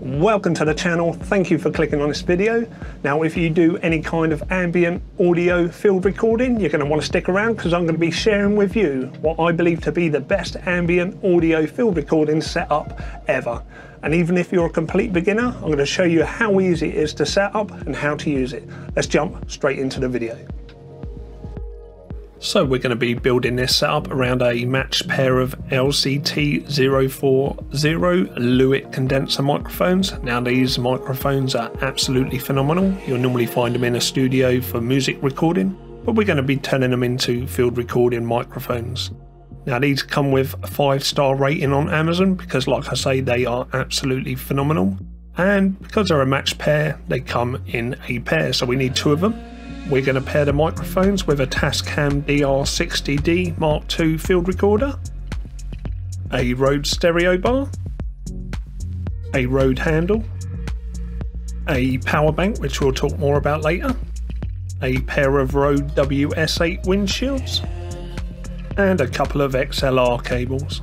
Welcome to the channel, thank you for clicking on this video. Now if you do any kind of ambient audio field recording, you're going to want to stick around because I'm going to be sharing with you what I believe to be the best ambient audio field recording setup ever. And even if you're a complete beginner, I'm going to show you how easy it is to set up and how to use it. Let's jump straight into the video. So we're going to be building this setup around a matched pair of LCT040 Lewitt condenser microphones. Now these microphones are absolutely phenomenal. You'll normally find them in a studio for music recording, but we're going to be turning them into field recording microphones. Now these come with a 5 star rating on Amazon because like I say they are absolutely phenomenal. And because they're a matched pair, they come in a pair, so we need two of them. We're going to pair the microphones with a Tascam DR60D Mark II field recorder, a Rode stereo bar, a Rode handle, a power bank which we'll talk more about later, a pair of Rode WS8 windshields, and a couple of XLR cables.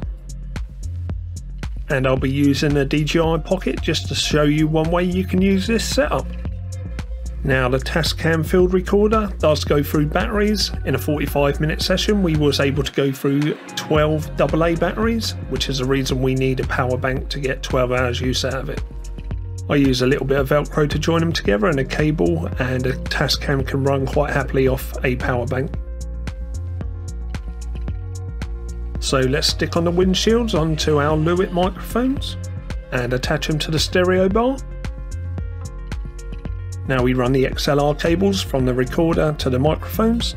And I'll be using a DJI Pocket just to show you one way you can use this setup. Now the Tascam field recorder does go through batteries. In a 45 minute session we was able to go through 12 AA batteries, which is the reason we need a power bank to get 12 hours use out of it. I use a little bit of velcro to join them together and a cable and a Tascam can run quite happily off a power bank. So let's stick on the windshields onto our Lewitt microphones and attach them to the stereo bar. Now we run the XLR cables from the recorder to the microphones.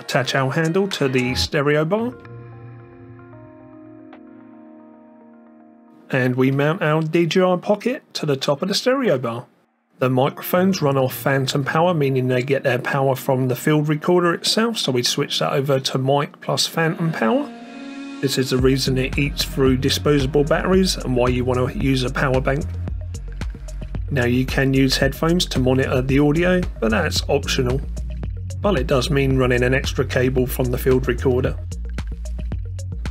Attach our handle to the stereo bar. And we mount our DJI Pocket to the top of the stereo bar. The microphones run off phantom power, meaning they get their power from the field recorder itself, so we switch that over to mic plus phantom power. This is the reason it eats through disposable batteries and why you want to use a power bank. Now you can use headphones to monitor the audio, but that's optional. But it does mean running an extra cable from the field recorder.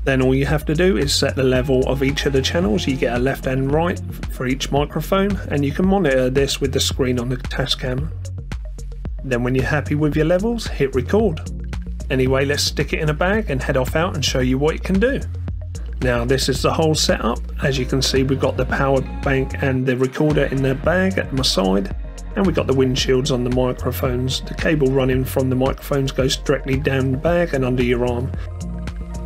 Then all you have to do is set the level of each of the channels. You get a left and right for each microphone and you can monitor this with the screen on the Tascam. Then when you're happy with your levels, hit record. Anyway, let's stick it in a bag and head off out and show you what it can do. Now this is the whole setup. As you can see we've got the power bank and the recorder in the bag at my side and we've got the windshields on the microphones. The cable running from the microphones goes directly down the bag and under your arm.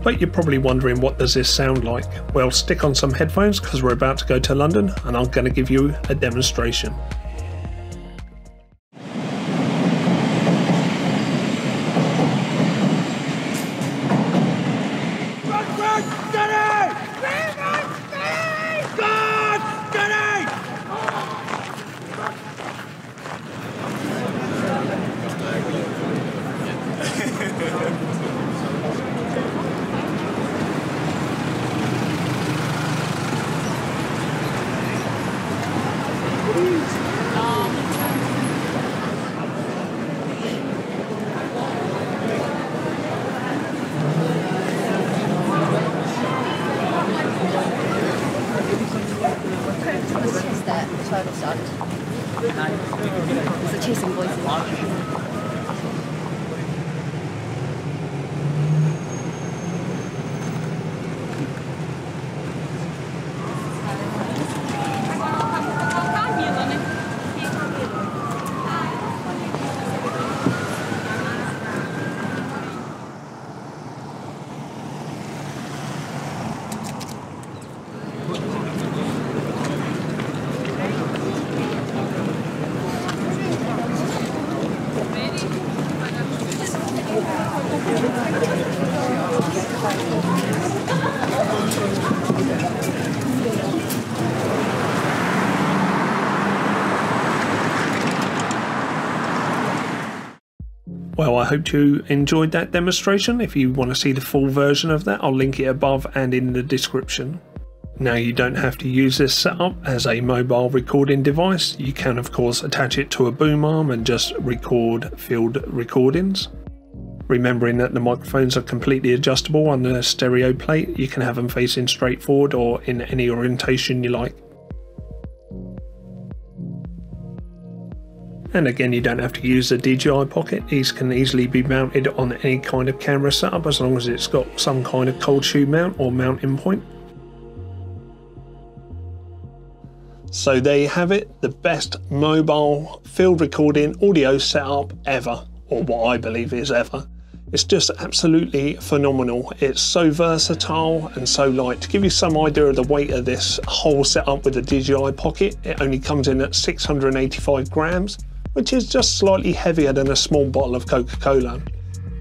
But you're probably wondering what does this sound like? Well stick on some headphones because we're about to go to London and I'm going to give you a demonstration. Well, I hope you enjoyed that demonstration. If you want to see the full version of that, I'll link it above and in the description. Now you don't have to use this setup as a mobile recording device. You can of course attach it to a boom arm and just record field recordings. Remembering that the microphones are completely adjustable on the stereo plate, you can have them facing straight forward or in any orientation you like. And again, you don't have to use the DJI Pocket. These can easily be mounted on any kind of camera setup as long as it's got some kind of cold shoe mount or mounting point. So there you have it, the best mobile field recording audio setup ever, or what I believe is ever. It's just absolutely phenomenal. It's so versatile and so light. To give you some idea of the weight of this whole setup with the DJI Pocket, it only comes in at 685 grams which is just slightly heavier than a small bottle of Coca-Cola.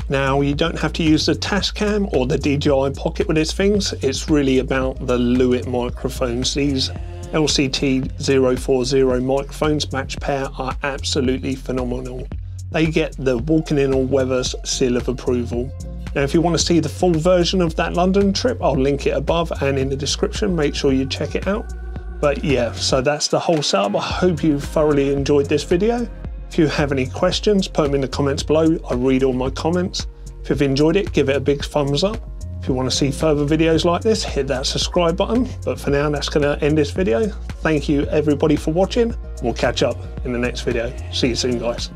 Now, you don't have to use the Tascam or the DJI Pocket with these things, it's really about the Lewitt microphones. These LCT040 microphones match pair are absolutely phenomenal. They get the walking in all weathers seal of approval. Now, if you want to see the full version of that London trip, I'll link it above and in the description. Make sure you check it out. But yeah, so that's the whole setup. I hope you thoroughly enjoyed this video. If you have any questions, put them in the comments below. I read all my comments. If you've enjoyed it, give it a big thumbs up. If you want to see further videos like this, hit that subscribe button. But for now, that's going to end this video. Thank you everybody for watching. We'll catch up in the next video. See you soon, guys.